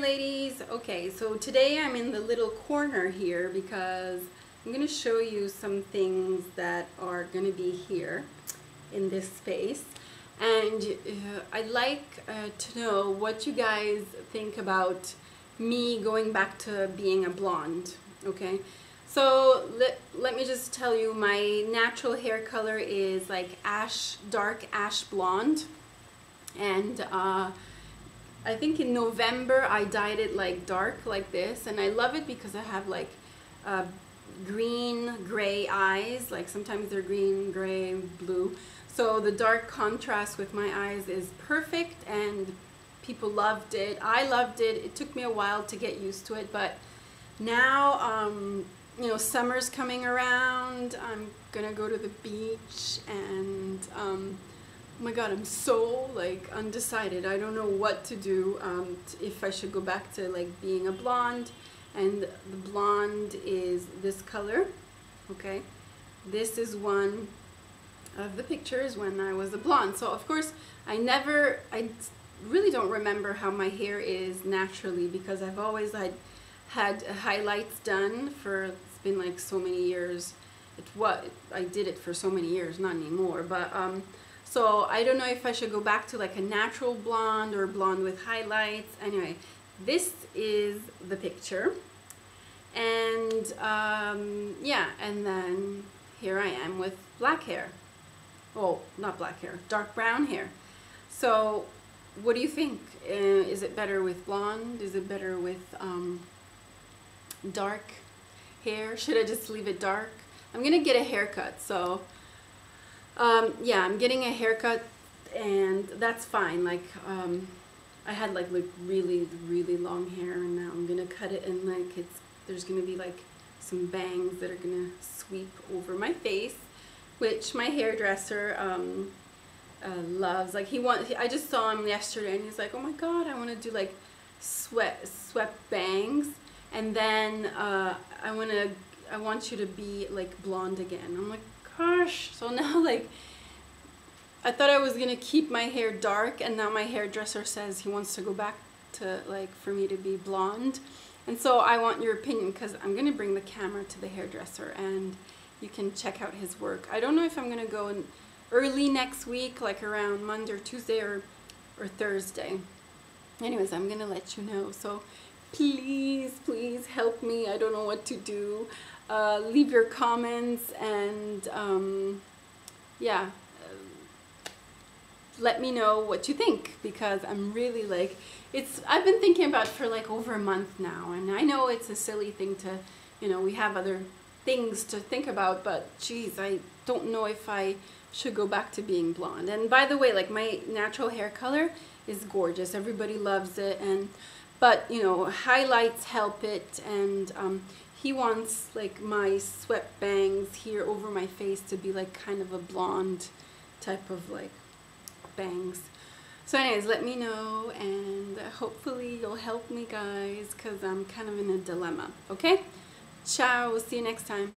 guys okay so today I'm in the little corner here because I'm to show you some things that are to be here in this space. And uh, I'd like uh, to know what you guys think about me going back to being a blonde okay? So let, let me just tell you my natural hair color is like ash dark ash blonde. And uh, I think in November I dyed it like dark like this and I love it because I have like uh, green gray eyes like sometimes they're green gray blue. So the dark contrast with my eyes is perfect and people loved it. I loved it. It took me a while to get used to it but now um, you know summer's coming around. I'm gonna go to the beach and um, my god i'm so like undecided. I don't know what to do um, if i should go back to like being a blonde. And the blonde is this color okay? This is one of the pictures when i was a blonde. So of course i never i really don't remember how my hair is naturally because i've always had had highlights done for it's been like so many years. It what i did it for so many years not anymore. But um so I don't know if I should go back to like a natural blonde or blonde with highlights. Anyway, this is the picture. And um, yeah, and then here I am with black hair. Oh, not black hair, dark brown hair. So what do you think? Uh, is it better with blonde? Is it better with um, dark hair? Should I just leave it dark? I'm gonna get a haircut, so um, yeah, I'm getting a haircut and that's fine. Like, um, I had like, like really, really long hair and now I'm gonna cut it and like it's, there's gonna be like some bangs that are gonna sweep over my face, which my hairdresser, um, uh, loves. Like he wants, I just saw him yesterday and he's like, oh my God, I wanna do like sweat, swept bangs. And then, uh, I wanna, I want you to be like blonde again. I'm like, gosh. So now like, I thought I was gonna keep my hair dark and now my hairdresser says he wants to go back to like for me to be blonde. And so I want your opinion because I'm gonna bring the camera to the hairdresser and you can check out his work. I don't know if I'm gonna go in early next week, like around Monday or Tuesday or, or Thursday. Anyways, I'm gonna let you know. So please, please me. I don't know what to do. Uh, leave your comments and um, yeah, uh, let me know what you think because I'm really like, it's, I've been thinking about for like over a month now and I know it's a silly thing to, you know, we have other things to think about, but geez, I don't know if I should go back to being blonde. And by the way, like my natural hair color is gorgeous. Everybody loves it. And, but you know, highlights help it. And um, he wants like my swept bangs here over my face to be like kind of a blonde type of like bangs. So anyways, let me know and hopefully you'll help me guys because I'm kind of in a dilemma. Okay? Ciao. See you next time.